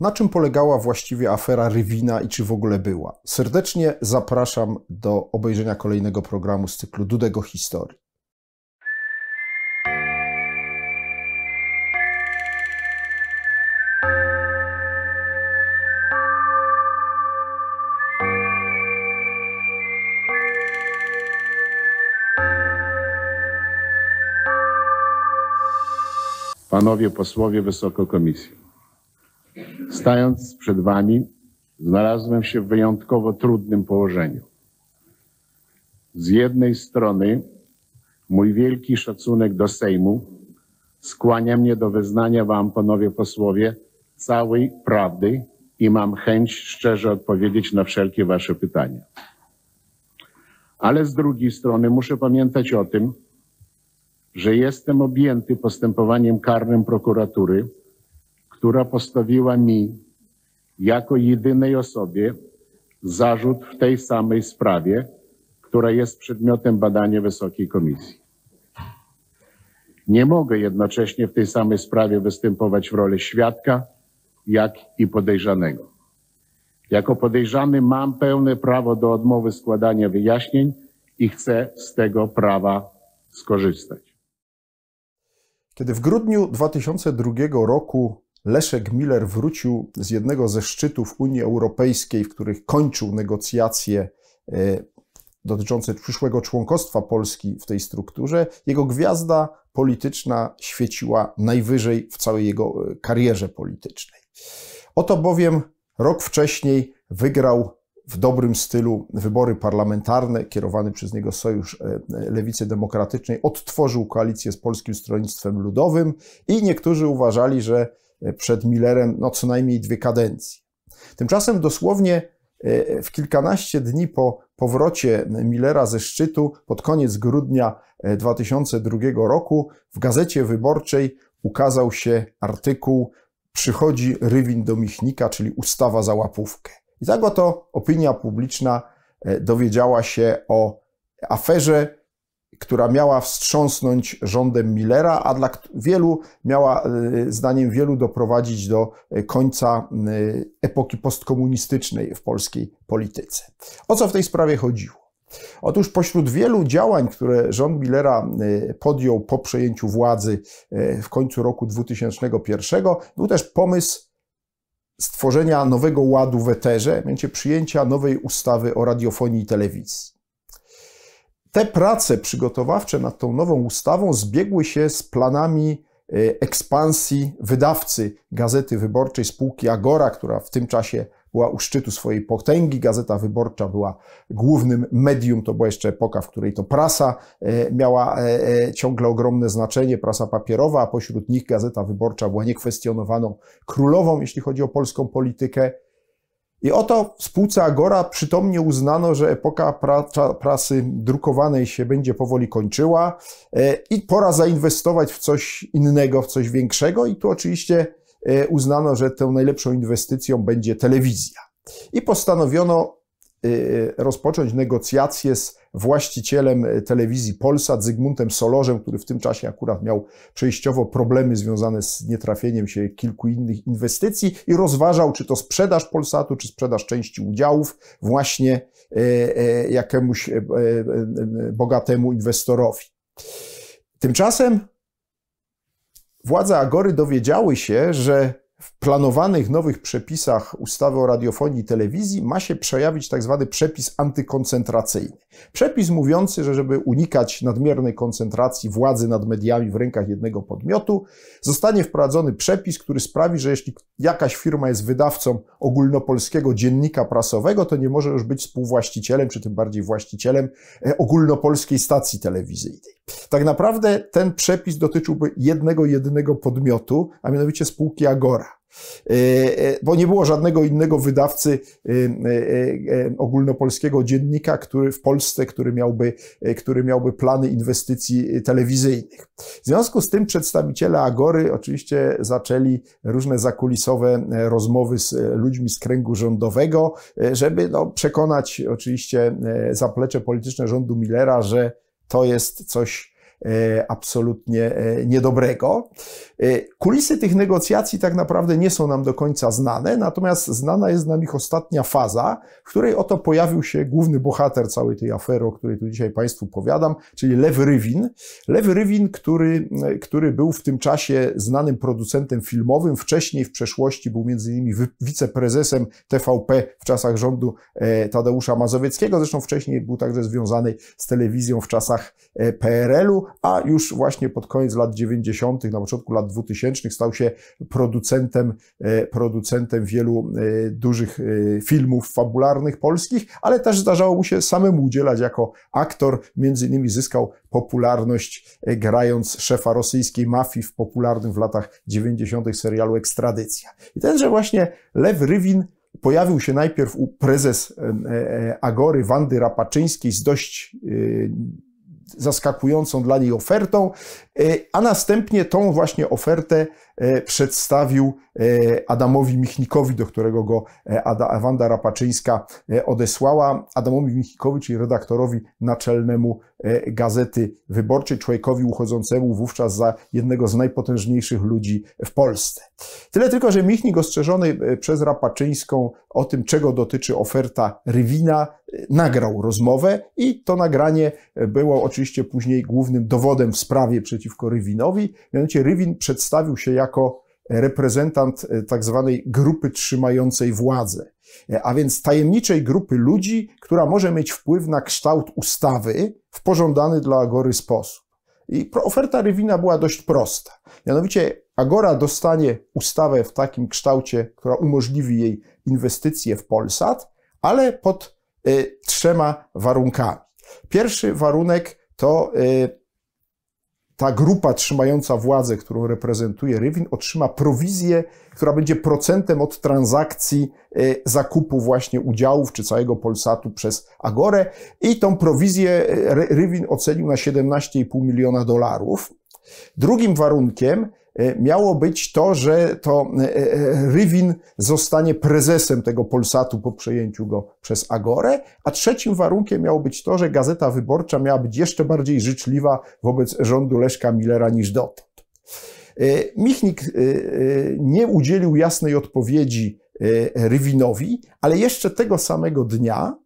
Na czym polegała właściwie afera Rywina i czy w ogóle była? Serdecznie zapraszam do obejrzenia kolejnego programu z cyklu Dudego Historii. Panowie posłowie Wysokokomisji. Stając przed Wami, znalazłem się w wyjątkowo trudnym położeniu. Z jednej strony mój wielki szacunek do Sejmu skłania mnie do wyznania Wam, panowie posłowie, całej prawdy i mam chęć szczerze odpowiedzieć na wszelkie Wasze pytania. Ale z drugiej strony muszę pamiętać o tym, że jestem objęty postępowaniem karnym prokuratury, która postawiła mi jako jedynej osobie zarzut w tej samej sprawie, która jest przedmiotem badania Wysokiej Komisji. Nie mogę jednocześnie w tej samej sprawie występować w roli świadka, jak i podejrzanego. Jako podejrzany mam pełne prawo do odmowy składania wyjaśnień i chcę z tego prawa skorzystać. Kiedy w grudniu 2002 roku Leszek Miller wrócił z jednego ze szczytów Unii Europejskiej, w których kończył negocjacje e, dotyczące przyszłego członkostwa Polski w tej strukturze, jego gwiazda polityczna świeciła najwyżej w całej jego e, karierze politycznej. Oto bowiem rok wcześniej wygrał w dobrym stylu wybory parlamentarne, kierowany przez niego Sojusz e, Lewicy Demokratycznej, odtworzył koalicję z Polskim Stronnictwem Ludowym i niektórzy uważali, że przed Millerem no, co najmniej dwie kadencje. Tymczasem dosłownie e, w kilkanaście dni po powrocie Millera ze szczytu, pod koniec grudnia 2002 e, roku, w gazecie wyborczej ukazał się artykuł Przychodzi Rywin do Michnika, czyli ustawa za łapówkę. I tak oto opinia publiczna e, dowiedziała się o aferze która miała wstrząsnąć rządem Millera, a dla wielu miała, e, zdaniem wielu, doprowadzić do e, końca e, epoki postkomunistycznej w polskiej polityce. O co w tej sprawie chodziło? Otóż pośród wielu działań, które rząd Millera podjął po przejęciu władzy w końcu roku 2001, był też pomysł stworzenia nowego ładu w eterze, mianowicie przyjęcia nowej ustawy o radiofonii i telewizji. Te prace przygotowawcze nad tą nową ustawą zbiegły się z planami e, ekspansji wydawcy Gazety Wyborczej spółki Agora, która w tym czasie była u szczytu swojej potęgi. Gazeta Wyborcza była głównym medium, to była jeszcze epoka, w której to prasa e, miała e, ciągle ogromne znaczenie, prasa papierowa, a pośród nich Gazeta Wyborcza była niekwestionowaną królową, jeśli chodzi o polską politykę. I oto w spółce Agora przytomnie uznano, że epoka prasy drukowanej się będzie powoli kończyła e, i pora zainwestować w coś innego, w coś większego. I tu oczywiście e, uznano, że tą najlepszą inwestycją będzie telewizja. I postanowiono e, rozpocząć negocjacje z właścicielem e, telewizji Polsat, Zygmuntem Solorzem, który w tym czasie akurat miał przejściowo problemy związane z nietrafieniem się kilku innych inwestycji i rozważał, czy to sprzedaż Polsatu, czy sprzedaż części udziałów właśnie e, e, jakiemuś bogatemu inwestorowi. Tymczasem władze Agory dowiedziały się, że w planowanych nowych przepisach ustawy o radiofonii i telewizji ma się przejawić tak zwany przepis antykoncentracyjny. Przepis mówiący, że żeby unikać nadmiernej koncentracji władzy nad mediami w rękach jednego podmiotu, zostanie wprowadzony przepis, który sprawi, że jeśli jakaś firma jest wydawcą ogólnopolskiego dziennika prasowego, to nie może już być współwłaścicielem, czy tym bardziej właścicielem e, ogólnopolskiej stacji telewizyjnej. Tak naprawdę ten przepis dotyczyłby jednego, jedynego podmiotu, a mianowicie spółki Agora. E, e, bo nie było żadnego innego wydawcy e, ogólnopolskiego dziennika, który w Polsce, który miałby, który miałby plany inwestycji telewizyjnych. W związku z tym przedstawiciele Agory oczywiście zaczęli różne zakulisowe rozmowy z ludźmi z kręgu rządowego, żeby no, przekonać oczywiście zaplecze polityczne rządu Millera, że to jest coś absolutnie niedobrego. Kulisy tych negocjacji tak naprawdę nie są nam do końca znane, natomiast znana jest nam ich ostatnia faza, w której oto pojawił się główny bohater całej tej afery, o której tu dzisiaj Państwu powiadam, czyli Lew Rywin. Lew Rywin, który, który był w tym czasie znanym producentem filmowym, wcześniej w przeszłości był między innymi wiceprezesem TVP w czasach rządu e, Tadeusza Mazowieckiego, zresztą wcześniej był także związany z telewizją w czasach e, PRL-u, a już właśnie pod koniec lat 90., na początku lat 2000 stał się producentem, e, producentem wielu dużych filmów fabularnych polskich, ale też zdarzało mu się samemu udzielać jako aktor, między innymi zyskał popularność grając szefa rosyjskiej mafii w popularnym w latach 90. serialu Ekstradycja. I tenże właśnie Lew Rywin pojawił się najpierw u prezes e, e, Agory Wandy Rapaczyńskiej z dość e, zaskakującą dla niej ofertą, a następnie tą właśnie ofertę przedstawił Adamowi Michnikowi, do którego go Wanda Rapaczyńska odesłała. Adamowi Michnikowi, czyli redaktorowi naczelnemu E, Gazety Wyborczej, człowiekowi uchodzącemu wówczas za jednego z najpotężniejszych ludzi w Polsce. Tyle tylko, że Michnik ostrzeżony e, przez Rapaczyńską o tym, czego dotyczy oferta Rywina, e, nagrał rozmowę i to nagranie było oczywiście później głównym dowodem w sprawie przeciwko Rywinowi. Mianowicie Rywin przedstawił się jako reprezentant tak zwanej grupy trzymającej władzę, a więc tajemniczej grupy ludzi, która może mieć wpływ na kształt ustawy, w pożądany dla Agory sposób. I oferta Rywina była dość prosta. Mianowicie Agora dostanie ustawę w takim kształcie, która umożliwi jej inwestycje w Polsat, ale pod y, trzema warunkami. Pierwszy warunek to y, ta grupa trzymająca władzę, którą reprezentuje Rywin, otrzyma prowizję, która będzie procentem od transakcji e, zakupu właśnie udziałów czy całego Polsatu przez Agorę i tą prowizję e, Rywin ocenił na 17,5 miliona dolarów. Drugim warunkiem miało być to, że to e, e, Rywin zostanie prezesem tego Polsatu po przejęciu go przez Agorę, a trzecim warunkiem miało być to, że Gazeta Wyborcza miała być jeszcze bardziej życzliwa wobec rządu Leszka Millera niż dotąd. Michnik nie udzielił jasnej odpowiedzi Rywinowi, ale jeszcze tego samego dnia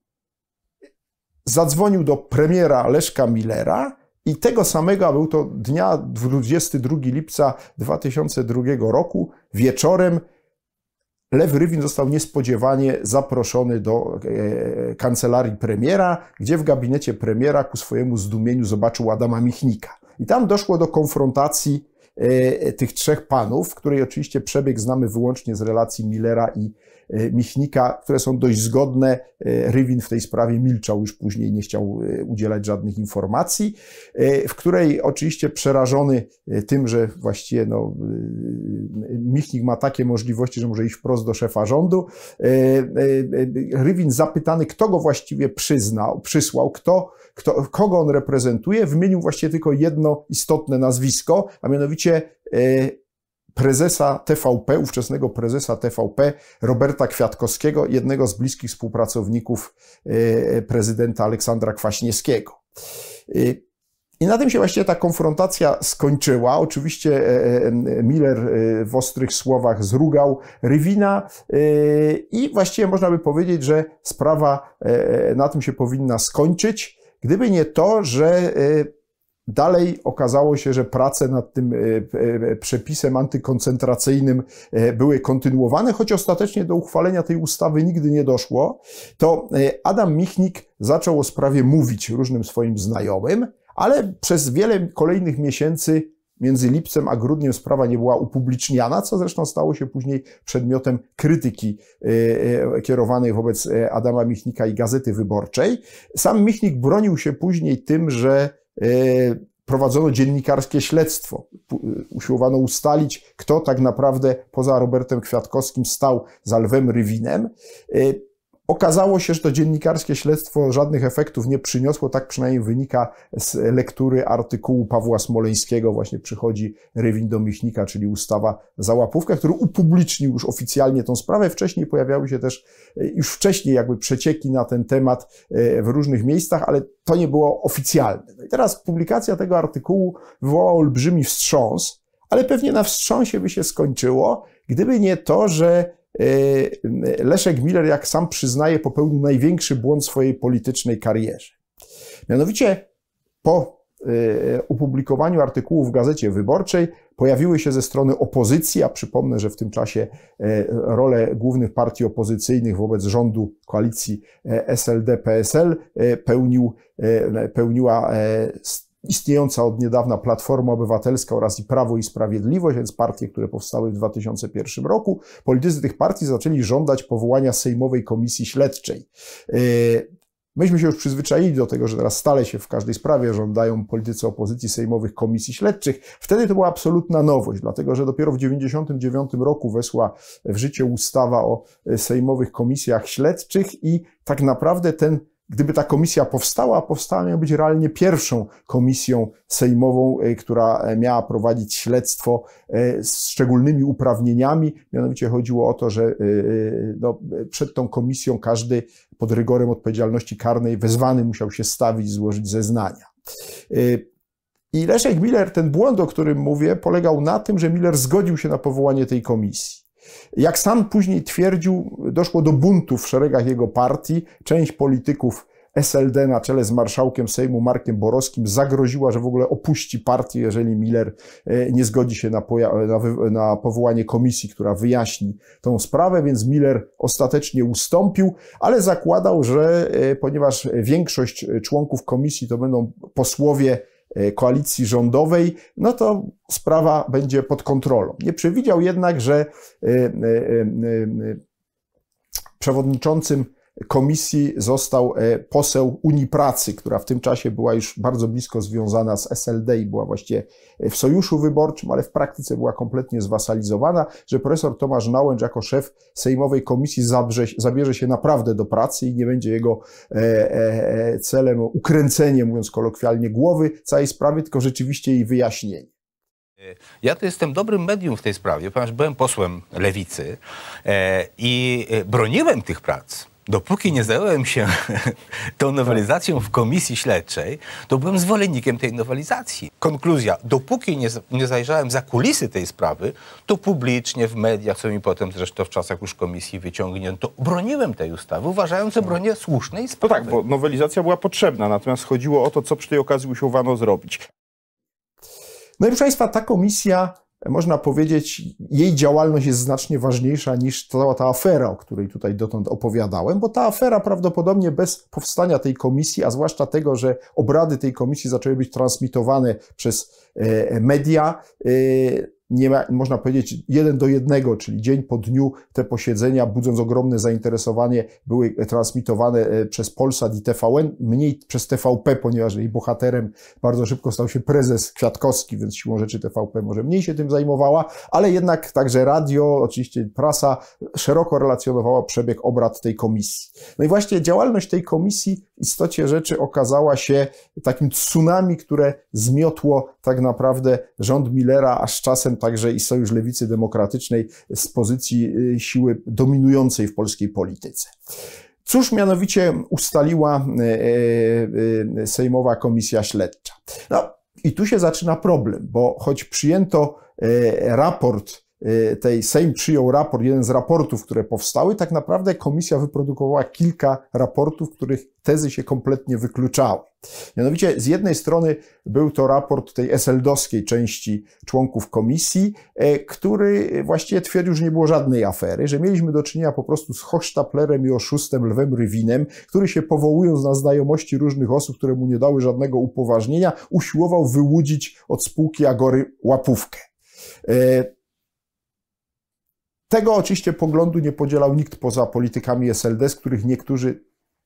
zadzwonił do premiera Leszka Millera i tego samego, a był to dnia 22 lipca 2002 roku, wieczorem Lew Rywin został niespodziewanie zaproszony do e, kancelarii premiera, gdzie w gabinecie premiera ku swojemu zdumieniu zobaczył Adama Michnika. I tam doszło do konfrontacji tych trzech panów, której oczywiście przebieg znamy wyłącznie z relacji Millera i E, Michnika, które są dość zgodne. E, Rywin w tej sprawie milczał, już później nie chciał e, udzielać żadnych informacji, w której oczywiście przerażony tym, że właściwie no, Michnik ma takie możliwości, że może iść wprost do szefa rządu, Rywin zapytany, kto go właściwie przyznał, przysłał, kto, kto, kogo on reprezentuje, wymienił właściwie tylko jedno istotne nazwisko, a mianowicie prezesa TVP, ówczesnego prezesa TVP, Roberta Kwiatkowskiego, jednego z bliskich współpracowników e, prezydenta Aleksandra Kwaśniewskiego. E, I na tym się właściwie ta konfrontacja skończyła. Oczywiście e, Miller w ostrych słowach zrugał Rywina i właściwie można by powiedzieć, że sprawa na tym się powinna skończyć, gdyby nie to, że Dalej okazało się, że prace nad tym e, e, przepisem antykoncentracyjnym e, były kontynuowane, choć ostatecznie do uchwalenia tej ustawy nigdy nie doszło. To Adam Michnik zaczął o sprawie mówić różnym swoim znajomym, ale przez wiele kolejnych miesięcy między lipcem a grudniem sprawa nie była upubliczniana, co zresztą stało się później przedmiotem krytyki kierowanej wobec Adama Michnika i Gazety Wyborczej. Sam Michnik bronił się później tym, że E, prowadzono dziennikarskie śledztwo. Usiłowano ustalić, kto tak naprawdę poza Robertem Kwiatkowskim stał za Lwem Rywinem. Okazało się, że to dziennikarskie śledztwo żadnych efektów nie przyniosło, tak przynajmniej wynika z lektury artykułu Pawła Smoleńskiego, właśnie przychodzi Rywin do Michnika, czyli ustawa za łapówkę, który upublicznił już oficjalnie tą sprawę. Wcześniej pojawiały się też, e, już wcześniej jakby przecieki na ten temat e, w różnych miejscach, ale to nie było oficjalne. No i teraz publikacja tego artykułu wywołała olbrzymi wstrząs, ale pewnie na wstrząsie by się skończyło, gdyby nie to, że Leszek Miller, jak sam przyznaje, popełnił największy błąd swojej politycznej karierze. Mianowicie po e, opublikowaniu artykułu w Gazecie Wyborczej pojawiły się ze strony opozycji, a przypomnę, że w tym czasie e, rolę głównych partii opozycyjnych wobec rządu koalicji SLD-PSL pełnił, pełniła istniejąca od niedawna Platforma Obywatelska oraz i Prawo i Sprawiedliwość, więc partie, które powstały w 2001 roku, politycy tych partii zaczęli żądać powołania Sejmowej Komisji Śledczej. E, myśmy się już przyzwyczaili do tego, że teraz stale się w każdej sprawie żądają politycy opozycji sejmowych komisji śledczych. Wtedy to była absolutna nowość, dlatego że dopiero w 1999 roku weszła w życie ustawa o sejmowych komisjach śledczych i tak naprawdę ten Gdyby ta komisja powstała, powstała miała być realnie pierwszą komisją sejmową, e, która e, miała prowadzić śledztwo e, z szczególnymi uprawnieniami. Mianowicie chodziło o to, że no, przed tą komisją każdy pod rygorem odpowiedzialności karnej wezwany musiał się stawić, złożyć zeznania. I Leszek Miller, ten błąd, o którym mówię, polegał na tym, że Miller zgodził się na powołanie tej komisji. Jak sam później twierdził, doszło do buntu w szeregach jego partii. Część polityków SLD na czele z marszałkiem Sejmu Markiem Borowskim zagroziła, że w ogóle opuści partię, jeżeli Miller e, nie zgodzi się na, na, na powołanie komisji, która wyjaśni tą sprawę, więc Miller ostatecznie ustąpił, ale zakładał, że e, ponieważ większość członków komisji to będą posłowie E, koalicji rządowej, no to sprawa będzie pod kontrolą. Nie przewidział jednak, że e, e, przewodniczącym komisji został e, poseł Unii Pracy, która w tym czasie była już bardzo blisko związana z SLD i była właściwie w sojuszu wyborczym, ale w praktyce była kompletnie zwasalizowana, że profesor Tomasz Nałęcz jako szef Sejmowej Komisji zabrze, zabierze się naprawdę do pracy i nie będzie jego e, e, celem ukręcenie, mówiąc kolokwialnie, głowy całej sprawy, tylko rzeczywiście jej wyjaśnienie. Ja to jestem dobrym medium w tej sprawie, ponieważ byłem posłem lewicy e, i broniłem tych prac Dopóki nie zająłem się tą nowelizacją w komisji śledczej, to byłem zwolennikiem tej nowelizacji. Konkluzja, dopóki nie, nie zajrzałem za kulisy tej sprawy, to publicznie w mediach, co mi potem zresztą w czasach już komisji wyciągnięto, broniłem tej ustawy, uważając, że bronię słusznej sprawy. No tak, bo nowelizacja była potrzebna, natomiast chodziło o to, co przy tej okazji usiłowano zrobić. No i proszę Państwa, ta komisja można powiedzieć, jej działalność jest znacznie ważniejsza niż cała ta afera, o której tutaj dotąd opowiadałem, bo ta afera prawdopodobnie bez powstania tej komisji, a zwłaszcza tego, że obrady tej komisji zaczęły być transmitowane przez e, media, e, nie ma, można powiedzieć, jeden do jednego, czyli dzień po dniu te posiedzenia, budząc ogromne zainteresowanie, były transmitowane e, przez Polsat i TVN, mniej przez TVP, ponieważ jej bohaterem bardzo szybko stał się prezes Kwiatkowski, więc siłą rzeczy TVP może mniej się tym zajmowała, ale jednak także radio, oczywiście prasa szeroko relacjonowała przebieg obrad tej komisji. No i właśnie działalność tej komisji w istocie rzeczy okazała się takim tsunami, które zmiotło tak naprawdę rząd Millera, aż czasem także i Sojusz Lewicy Demokratycznej z pozycji y, siły dominującej w polskiej polityce. Cóż mianowicie ustaliła y, y, Sejmowa Komisja Śledcza? No, i tu się zaczyna problem, bo choć przyjęto raport tej Sejm przyjął raport, jeden z raportów, które powstały, tak naprawdę komisja wyprodukowała kilka raportów, których tezy się kompletnie wykluczały. Mianowicie z jednej strony był to raport tej SLD-owskiej części członków komisji, e, który właściwie twierdził, że nie było żadnej afery, że mieliśmy do czynienia po prostu z Hochstaplerem i oszustem Lwem Rywinem, który się powołując na znajomości różnych osób, które mu nie dały żadnego upoważnienia, usiłował wyłudzić od spółki Agory łapówkę. Tego oczywiście poglądu nie podzielał nikt poza politykami SLD, z których niektórzy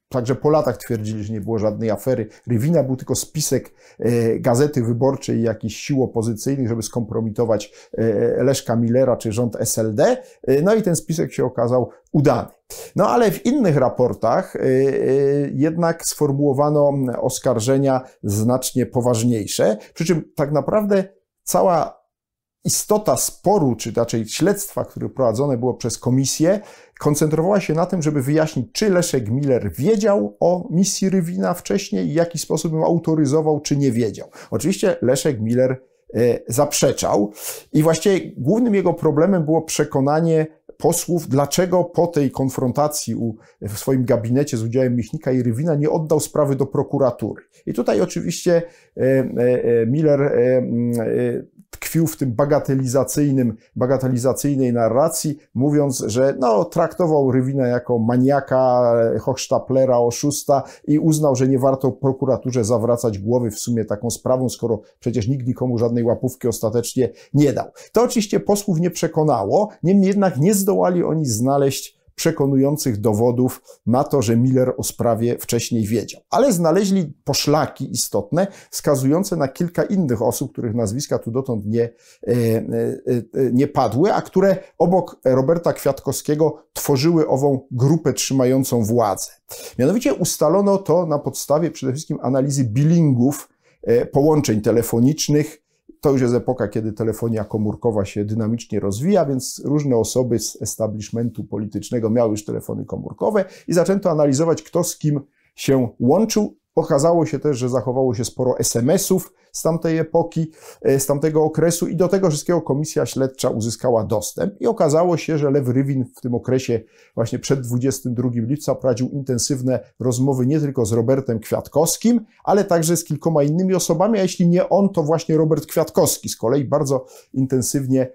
Także po latach twierdzili, że nie było żadnej afery. Rywina był tylko spisek e, Gazety Wyborczej jakichś sił opozycyjnych, żeby skompromitować e, Leszka Millera czy rząd SLD. E, no i ten spisek się okazał udany. No ale w innych raportach jednak sformułowano oskarżenia znacznie poważniejsze. Przy czym tak naprawdę cała istota sporu, czy raczej śledztwa, które prowadzone było przez komisję, koncentrowała się na tym, żeby wyjaśnić, czy Leszek Miller wiedział o misji Rywina wcześniej i w jaki sposób ją autoryzował, czy nie wiedział. Oczywiście Leszek Miller e, zaprzeczał i właściwie głównym jego problemem było przekonanie posłów, dlaczego po tej konfrontacji u, w swoim gabinecie z udziałem Michnika i Rywina nie oddał sprawy do prokuratury. I tutaj oczywiście e, e, Miller tkwił w tym bagatelizacyjnym, bagatelizacyjnej narracji, mówiąc, że no, traktował Rywina jako maniaka, Hochstaplera, oszusta i uznał, że nie warto prokuraturze zawracać głowy w sumie taką sprawą, skoro przecież nikt nikomu żadnej łapówki ostatecznie nie dał. To oczywiście posłów nie przekonało, niemniej jednak nie zdołali oni znaleźć przekonujących dowodów na to, że Miller o sprawie wcześniej wiedział. Ale znaleźli poszlaki istotne, wskazujące na kilka innych osób, których nazwiska tu dotąd nie, e, e, e, nie padły, a które obok Roberta Kwiatkowskiego tworzyły ową grupę trzymającą władzę. Mianowicie ustalono to na podstawie przede wszystkim analizy billingów połączeń telefonicznych to już jest epoka, kiedy telefonia komórkowa się dynamicznie rozwija, więc różne osoby z establishmentu politycznego miały już telefony komórkowe i zaczęto analizować, kto z kim się łączył Okazało się też, że zachowało się sporo SMS-ów z tamtej epoki, e, z tamtego okresu i do tego wszystkiego komisja śledcza uzyskała dostęp. I okazało się, że Lew Rywin w tym okresie, właśnie przed 22 lipca, prowadził intensywne rozmowy nie tylko z Robertem Kwiatkowskim, ale także z kilkoma innymi osobami, a jeśli nie on, to właśnie Robert Kwiatkowski z kolei bardzo intensywnie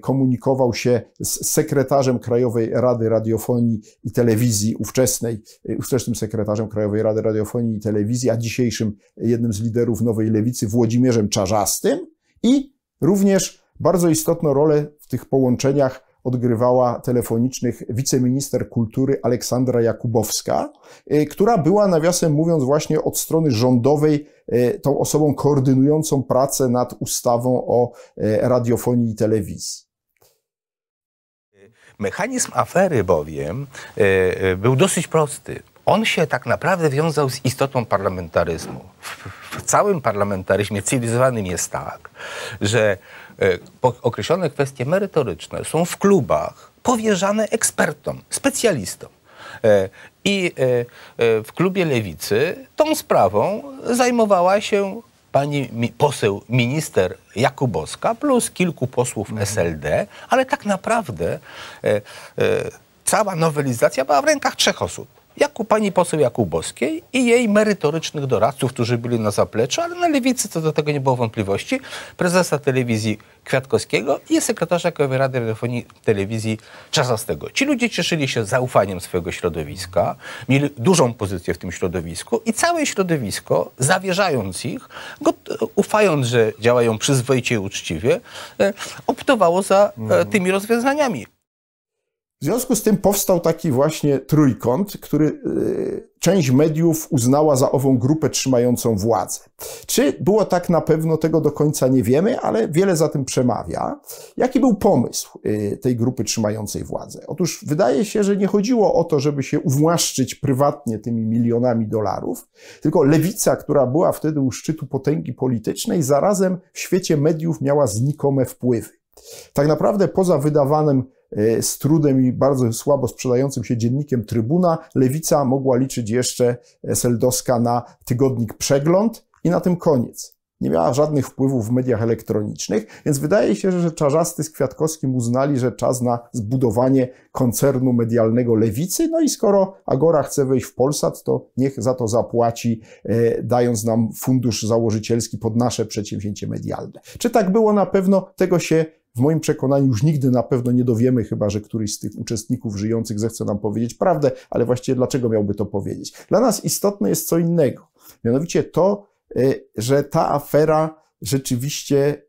komunikował się z sekretarzem Krajowej Rady Radiofonii i Telewizji, ówczesnej, e, ówczesnym sekretarzem Krajowej Rady Radiofonii i Telewizji, a dzisiejszym jednym z liderów Nowej Lewicy, Włodzimierzem Czarzastym i również bardzo istotną rolę w tych połączeniach odgrywała telefonicznych wiceminister kultury Aleksandra Jakubowska, y, która była, nawiasem mówiąc, właśnie od strony rządowej y, tą osobą koordynującą pracę nad ustawą o y, radiofonii i telewizji. Mechanizm afery bowiem był dosyć prosty. On się tak naprawdę wiązał z istotą parlamentaryzmu. W, całym parlamentaryzmie cywilizowanym jest tak, że E, określone kwestie merytoryczne są w klubach powierzane ekspertom, specjalistom. E, I e, w klubie lewicy tą sprawą zajmowała się pani poseł minister Jakubowska plus kilku posłów mhm. SLD, ale tak naprawdę cała nowelizacja była w rękach trzech osób. Jakub, pani poseł Jakubowskiej i jej merytorycznych doradców, którzy byli na zapleczu, ale na lewicy co do tego nie było wątpliwości, prezesa telewizji Kwiatkowskiego i sekretarza Krajowej Rady Radiofonii Telewizji Czasastego. Ci ludzie cieszyli się zaufaniem swojego środowiska, mieli dużą pozycję w tym środowisku i całe środowisko, zawierzając ich, ufając, że działają przyzwoicie i uczciwie, e, optowało za e, tymi rozwiązaniami. W związku z tym powstał taki właśnie trójkąt, który y, część mediów uznała za ową grupę trzymającą władzę. Czy było tak na pewno, tego do końca nie wiemy, ale wiele za tym przemawia. Jaki był pomysł y, tej grupy trzymającej władzę? Otóż wydaje się, że nie chodziło o to, żeby się uwłaszczyć prywatnie tymi milionami dolarów, tylko lewica, która była wtedy u szczytu potęgi politycznej, zarazem w świecie mediów miała znikome wpływy. Tak naprawdę poza wydawanym z trudem i bardzo słabo sprzedającym się dziennikiem Trybuna, Lewica mogła liczyć jeszcze e, Seldowska na tygodnik Przegląd i na tym koniec. Nie miała żadnych wpływów w mediach elektronicznych, więc wydaje się, że Czarzasty z Kwiatkowskim uznali, że czas na zbudowanie koncernu medialnego lewicy. No i skoro Agora chce wejść w Polsat, to niech za to zapłaci, e, dając nam fundusz założycielski pod nasze przedsięwzięcie medialne. Czy tak było na pewno? Tego się w moim przekonaniu już nigdy na pewno nie dowiemy, chyba że któryś z tych uczestników żyjących zechce nam powiedzieć prawdę, ale właściwie dlaczego miałby to powiedzieć? Dla nas istotne jest co innego. Mianowicie to, e, że ta afera rzeczywiście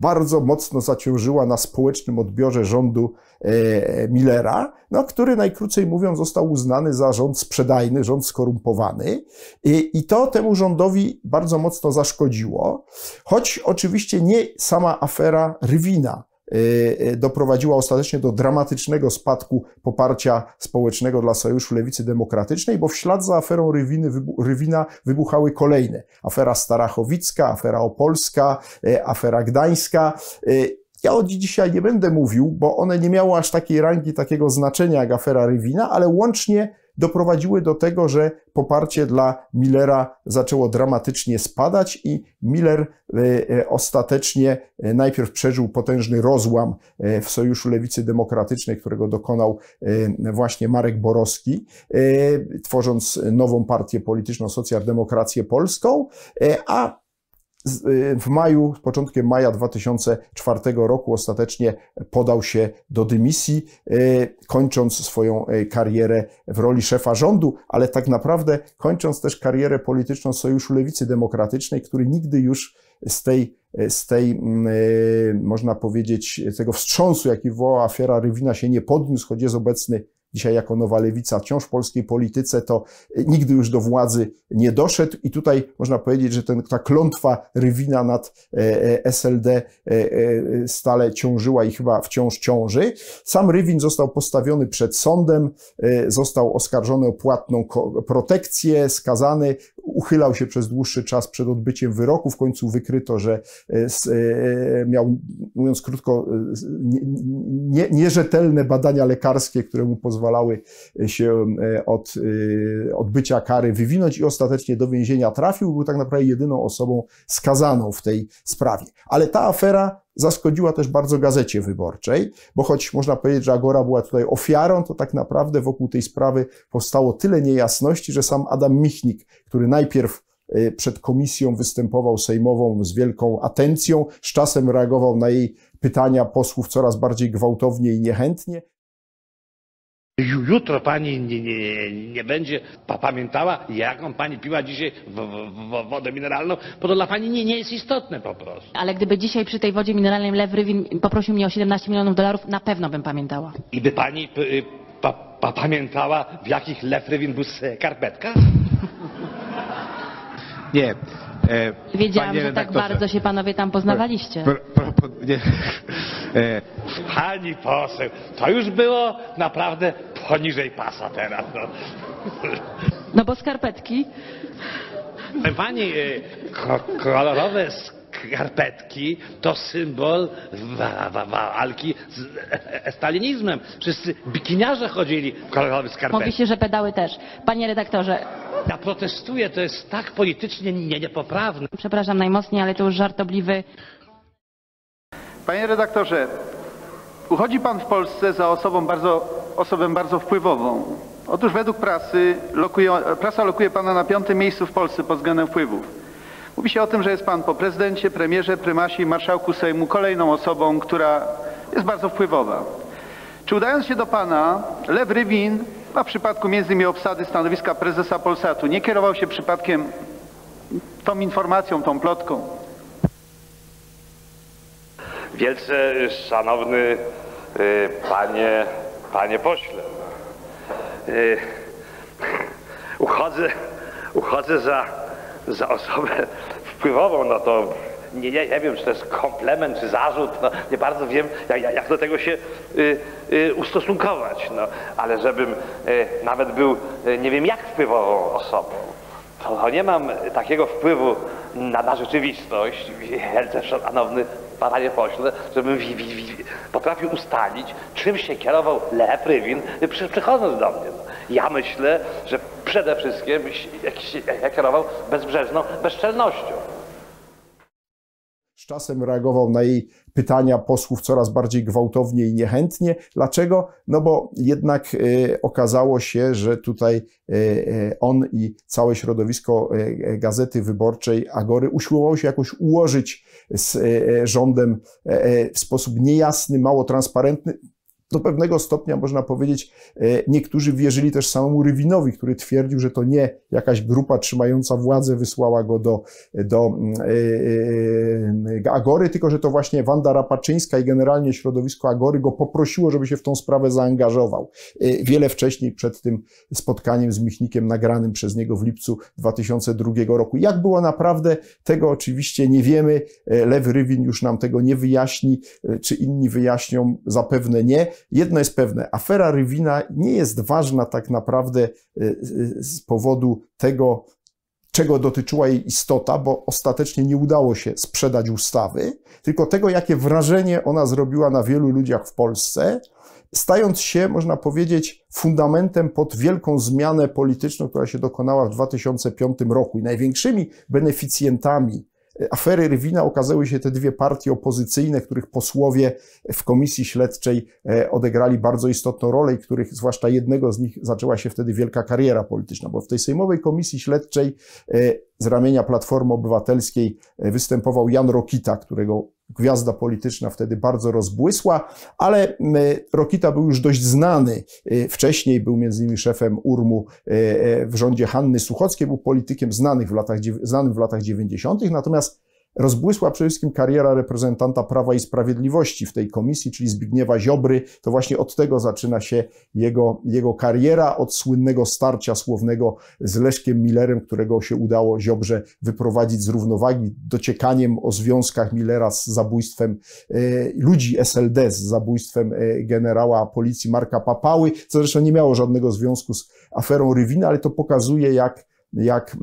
bardzo mocno zaciążyła na społecznym odbiorze rządu e, Millera, no, który najkrócej mówiąc został uznany za rząd sprzedajny, rząd skorumpowany. I, to temu rządowi bardzo mocno zaszkodziło, choć oczywiście nie sama afera Rywina, doprowadziła ostatecznie do dramatycznego spadku poparcia społecznego dla Sojuszu Lewicy Demokratycznej, bo w ślad za aferą Rywiny, Rywina wybuchały kolejne. Afera Starachowicka, afera Opolska, y, afera Gdańska. Ja o dzisiaj nie będę mówił, bo one nie miały aż takiej rangi, takiego znaczenia jak afera Rywina, ale łącznie doprowadziły do tego, że poparcie dla Millera zaczęło dramatycznie spadać i Miller e, e, ostatecznie e, najpierw przeżył potężny rozłam w Sojuszu Lewicy Demokratycznej, którego dokonał właśnie Marek Borowski, tworząc nową partię polityczną Socjaldemokrację Polską, a w maju, z początkiem maja 2004 roku ostatecznie podał się do dymisji, e, kończąc swoją e, karierę w roli szefa rządu, ale tak naprawdę kończąc też karierę polityczną Sojuszu Lewicy Demokratycznej, który nigdy już z tej, z tej, mm, można powiedzieć, tego wstrząsu, jaki wywołała afiera Rywina się nie podniósł, choć jest obecny dzisiaj jako nowa lewica wciąż w polskiej polityce, to nigdy już do władzy nie doszedł i tutaj można powiedzieć, że ten, ta klątwa Rywina nad e, e, SLD e, stale ciążyła i chyba wciąż ciąży. Sam Rywin został postawiony przed sądem, został oskarżony o płatną protekcję, skazany, uchylał się przez dłuższy czas przed odbyciem wyroku, w końcu wykryto, że miał, mówiąc krótko, nierzetelne badania lekarskie, które mu pozwalały się e, od e, odbycia kary wywinąć i ostatecznie do więzienia trafił. Był tak naprawdę jedyną osobą skazaną w tej sprawie. Ale ta afera zaszkodziła też bardzo gazecie wyborczej, bo choć można powiedzieć, że Agora była tutaj ofiarą, to tak naprawdę wokół tej sprawy powstało tyle niejasności, że sam Adam Michnik, który najpierw e, przed komisją występował sejmową z wielką atencją, z czasem reagował na jej pytania posłów coraz bardziej gwałtownie i niechętnie jutro pani nie, nie, nie będzie pamiętała, jaką pani piła dzisiaj w, w, wodę mineralną, bo to dla pani nie, nie jest istotne po prostu. Ale gdyby dzisiaj przy tej wodzie mineralnej Lew Rywin poprosił mnie o 17 milionów dolarów, na pewno bym pamiętała. I by pani y, pa, pa, pamiętała, w jakich Lew Rywin był karpetkach? Nie. E, Wiedziałam, że tak bardzo się panowie tam poznawaliście. Pro, pro, pro, nie. E, pani poseł, to już było naprawdę poniżej pasa teraz. No, no bo skarpetki. Pani, e, kolorowe skarpetki to symbol walki z stalinizmem. Wszyscy bikiniarze chodzili w kolorowych skarpetkach. Mówi się, że pedały też. Panie redaktorze. Ja protestuję, to jest tak politycznie nie, niepoprawne. Przepraszam najmocniej, ale to już żartobliwy. Panie redaktorze, uchodzi pan w Polsce za osobą bardzo, osobę bardzo wpływową. Otóż według prasy lokuje, prasa lokuje pana na piątym miejscu w Polsce pod względem wpływów. Mówi się o tym, że jest pan po prezydencie, premierze, prymasie i marszałku Sejmu kolejną osobą, która jest bardzo wpływowa. Czy udając się do pana, Lew Rywin, a w przypadku między innymi obsady stanowiska prezesa Polsatu, nie kierował się przypadkiem tą informacją, tą plotką? Wielce szanowny y, panie, panie pośle, y, uchodzę, uchodzę za, za osobę wpływową, no to nie, nie, nie wiem, czy to jest komplement, czy zarzut, no, nie bardzo wiem, jak, jak do tego się y, y, ustosunkować, no, ale żebym y, nawet był, nie wiem jak wpływową osobą, to nie mam takiego wpływu na, na rzeczywistość, wielce szanowny panie pośle, żebym potrafił ustalić, czym się kierował Lew Rywin, przychodząc do mnie. Ja myślę, że przede wszystkim jak się kierował bezbrzeżną bezczelnością czasem reagował na jej pytania posłów coraz bardziej gwałtownie i niechętnie. Dlaczego? No bo jednak y, okazało się, że tutaj y, y, on i całe środowisko Gazety Wyborczej Agory usiłowało się jakoś ułożyć z rządem w sposób niejasny, mało transparentny do pewnego stopnia można powiedzieć, niektórzy wierzyli też samemu Rywinowi, który twierdził, że to nie jakaś grupa trzymająca władzę wysłała go do, do Agory, tylko że to właśnie Wanda Rapaczyńska i generalnie środowisko Agory go poprosiło, żeby się w tą sprawę zaangażował. Wiele wcześniej przed tym spotkaniem z Michnikiem nagranym przez niego w lipcu 2002 roku. Jak było naprawdę, tego oczywiście nie wiemy. Lew Rywin już nam tego nie wyjaśni, czy inni wyjaśnią, zapewne nie. Jedno jest pewne, afera Rywina nie jest ważna tak naprawdę e, e, z powodu tego, czego dotyczyła jej istota, bo ostatecznie nie udało się sprzedać ustawy, tylko tego, jakie wrażenie ona zrobiła na wielu ludziach w Polsce, stając się, można powiedzieć, fundamentem pod wielką zmianę polityczną, która się dokonała w 2005 roku. I największymi beneficjentami afery Rywina okazały się te dwie partie opozycyjne, których posłowie w komisji śledczej e, odegrali bardzo istotną rolę i których, zwłaszcza jednego z nich, zaczęła się wtedy wielka kariera polityczna, bo w tej sejmowej komisji śledczej e, z ramienia Platformy Obywatelskiej e, występował Jan Rokita, którego gwiazda polityczna wtedy bardzo rozbłysła, ale Rokita był już dość znany. Wcześniej był między innymi szefem URMU w rządzie Hanny Suchockiej, był politykiem znanych w latach, znanym w latach 90., natomiast rozbłysła przede wszystkim kariera reprezentanta Prawa i Sprawiedliwości w tej komisji, czyli Zbigniewa Ziobry. To właśnie od tego zaczyna się jego, jego kariera, od słynnego starcia słownego z Leszkiem Millerem, którego się udało Ziobrze wyprowadzić z równowagi dociekaniem o związkach Millera z zabójstwem e, ludzi SLD, z zabójstwem e, generała policji Marka Papały, co zresztą nie miało żadnego związku z aferą Rywina, ale to pokazuje, jak jak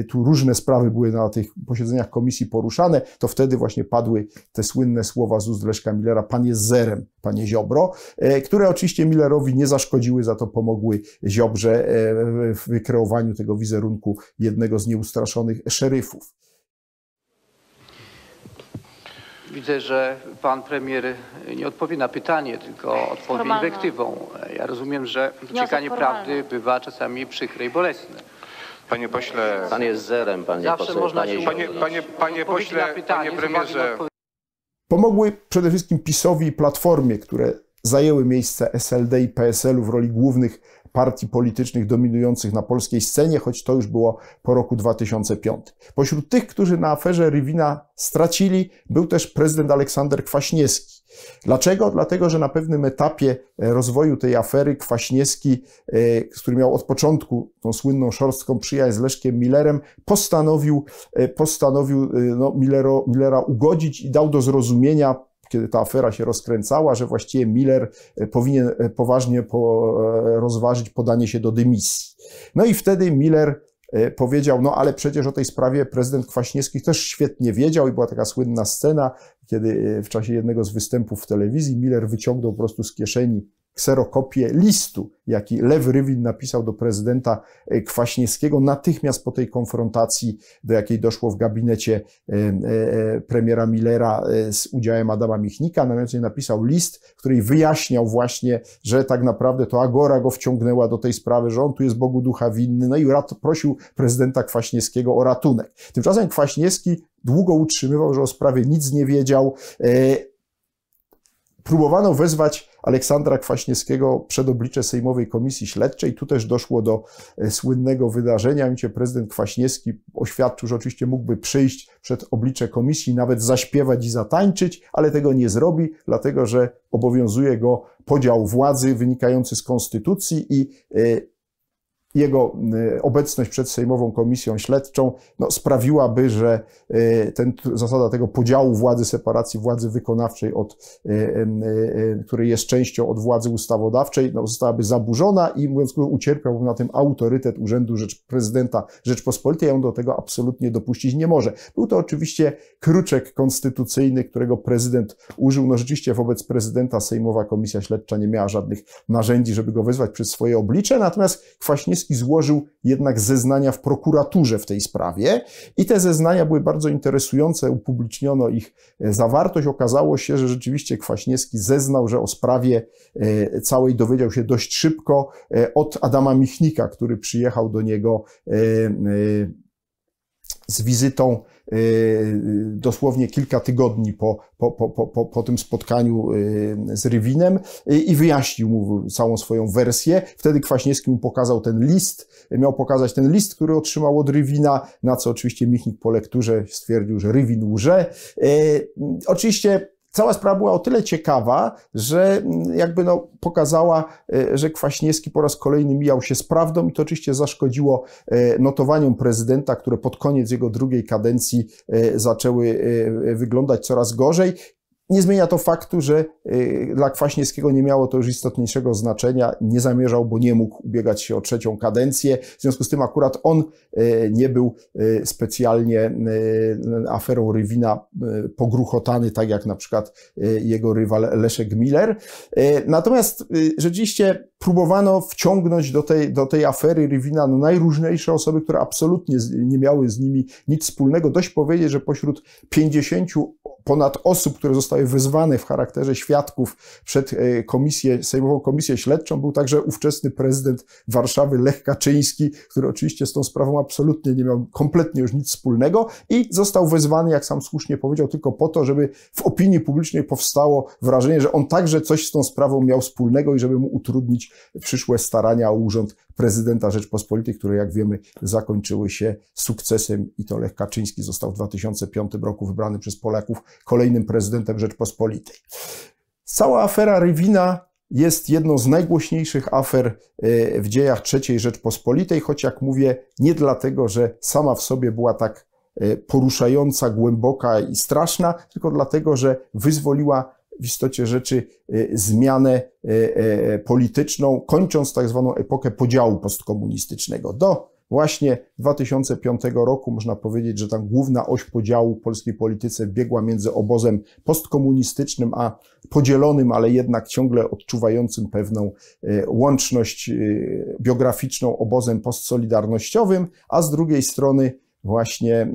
e, tu różne sprawy były na tych posiedzeniach komisji poruszane, to wtedy właśnie padły te słynne słowa z ust Leszka Millera, pan jest zerem, panie Ziobro, e, które oczywiście Millerowi nie zaszkodziły, za to pomogły Ziobrze e, w wykreowaniu tego wizerunku jednego z nieustraszonych szeryfów. Widzę, że pan premier nie odpowie na pytanie, tylko odpowie inwektywą. Ja rozumiem, że dociekanie prawdy bywa czasami przykre i bolesne. Panie pośle. Pan jest zerem, panie Zawsze poseł, można panie. Panie, panie, panie pośle, panie premierze. Pomogły przede wszystkim PiSowi i Platformie, które zajęły miejsce SLD i PSL-u w roli głównych partii politycznych dominujących na polskiej scenie, choć to już było po roku 2005. Pośród tych, którzy na aferze Rywina stracili, był też prezydent Aleksander Kwaśniewski. Dlaczego? Dlatego, że na pewnym etapie e, rozwoju tej afery Kwaśniewski, e, który miał od początku tą słynną szorstką przyjaźń z Leszkiem Millerem, postanowił, e, postanowił no, Millero, Millera ugodzić i dał do zrozumienia kiedy ta afera się rozkręcała, że właściwie Miller powinien poważnie po, rozważyć podanie się do dymisji. No i wtedy Miller powiedział, no ale przecież o tej sprawie prezydent Kwaśniewski też świetnie wiedział i była taka słynna scena, kiedy w czasie jednego z występów w telewizji Miller wyciągnął po prostu z kieszeni kserokopię listu, jaki Lew Rywin napisał do prezydenta e, Kwaśniewskiego natychmiast po tej konfrontacji, do jakiej doszło w gabinecie e, e, premiera Millera z udziałem Adama Michnika. Na mianowicie napisał list, w której wyjaśniał właśnie, że tak naprawdę to Agora go wciągnęła do tej sprawy, że on tu jest Bogu ducha winny, no i prosił prezydenta Kwaśniewskiego o ratunek. Tymczasem Kwaśniewski długo utrzymywał, że o sprawie nic nie wiedział. Próbowano wezwać Aleksandra Kwaśniewskiego przed oblicze Sejmowej Komisji Śledczej. Tu też doszło do e, słynnego wydarzenia, mianowicie prezydent Kwaśniewski oświadczył, że oczywiście mógłby przyjść przed oblicze komisji, nawet zaśpiewać i zatańczyć, ale tego nie zrobi, dlatego że obowiązuje go podział władzy wynikający z konstytucji i e, jego y, obecność przed Sejmową Komisją Śledczą no, sprawiłaby, że y, ten, zasada tego podziału władzy, separacji władzy wykonawczej, od, y, której jest częścią od władzy ustawodawczej, no, zostałaby zaburzona i mówiąc krótko, ucierpiałby na tym autorytet Urzędu Rzecz, Prezydenta Rzeczpospolitej, on do tego absolutnie dopuścić nie może. Był to oczywiście kruczek konstytucyjny, którego prezydent użył. No rzeczywiście wobec prezydenta Sejmowa Komisja Śledcza nie miała żadnych narzędzi, żeby go wezwać przed swoje oblicze, natomiast Kwaśniewski Kaczyński złożył jednak zeznania w prokuraturze w tej sprawie i te zeznania były bardzo interesujące, upubliczniono ich e, zawartość. Okazało się, że rzeczywiście Kwaśniewski zeznał, że o sprawie e, całej dowiedział się dość szybko e, od Adama Michnika, który przyjechał do niego z wizytą dosłownie kilka tygodni po, po, po, po, po tym spotkaniu y, z Rywinem i wyjaśnił mu całą swoją wersję. Wtedy Kwaśniewski mu pokazał ten list, miał pokazać ten list, który otrzymał od Rywina, na co oczywiście Michnik po lekturze stwierdził, że Rywin łże. Y, oczywiście cała sprawa była o tyle ciekawa, że mm, jakby no, pokazała, e, że Kwaśniewski po raz kolejny mijał się z prawdą i to oczywiście zaszkodziło e, notowaniom prezydenta, które pod koniec jego drugiej kadencji e, zaczęły wyglądać coraz gorzej. Nie zmienia to faktu, że y, dla Kwaśniewskiego nie miało to już istotniejszego znaczenia. Nie zamierzał, bo nie mógł ubiegać się o trzecią kadencję. W związku z tym akurat on y, nie był y, specjalnie aferą Rywina pogruchotany, tak jak na przykład jego rywal Leszek Miller. Natomiast rzeczywiście próbowano wciągnąć do tej, do tej afery Rywina no, najróżniejsze osoby, które absolutnie nie miały z nimi nic wspólnego. Dość powiedzieć, że pośród 50 ponad osób, które zostały wezwane w charakterze świadków przed e, komisję, Sejmową Komisję Śledczą, był także ówczesny prezydent Warszawy Lech Kaczyński, który oczywiście z tą sprawą absolutnie nie miał kompletnie już nic wspólnego i został wezwany, jak sam słusznie powiedział, tylko po to, żeby w opinii publicznej powstało wrażenie, że on także coś z tą sprawą miał wspólnego i żeby mu utrudnić przyszłe starania o urząd prezydenta Rzeczpospolitej, które jak wiemy zakończyły się sukcesem i to Lech Kaczyński został w 2005 roku wybrany przez Polaków kolejnym prezydentem Rzeczpospolitej. Cała afera Rywina jest jedną z najgłośniejszych afer e, w dziejach III Rzeczpospolitej, choć jak mówię, nie dlatego, że sama w sobie była tak e, poruszająca, głęboka i straszna, tylko dlatego, że wyzwoliła w istocie rzeczy y, zmianę y, y, polityczną, kończąc tak zwaną epokę podziału postkomunistycznego. Do właśnie 2005 roku można powiedzieć, że ta główna oś podziału polskiej polityce biegła między obozem postkomunistycznym, a podzielonym, ale jednak ciągle odczuwającym pewną łączność biograficzną obozem postsolidarnościowym, a z drugiej strony właśnie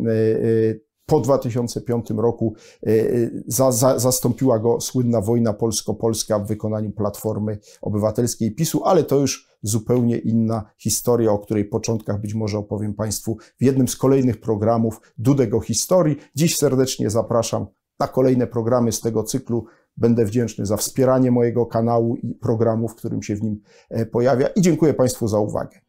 po 2005 roku e, e, za, za, zastąpiła go słynna wojna polsko-polska w wykonaniu Platformy Obywatelskiej PiSu, ale to już zupełnie inna historia, o której początkach być może opowiem Państwu w jednym z kolejnych programów Dudego Historii. Dziś serdecznie zapraszam na kolejne programy z tego cyklu. Będę wdzięczny za wspieranie mojego kanału i programu, w którym się w nim e, pojawia i dziękuję Państwu za uwagę.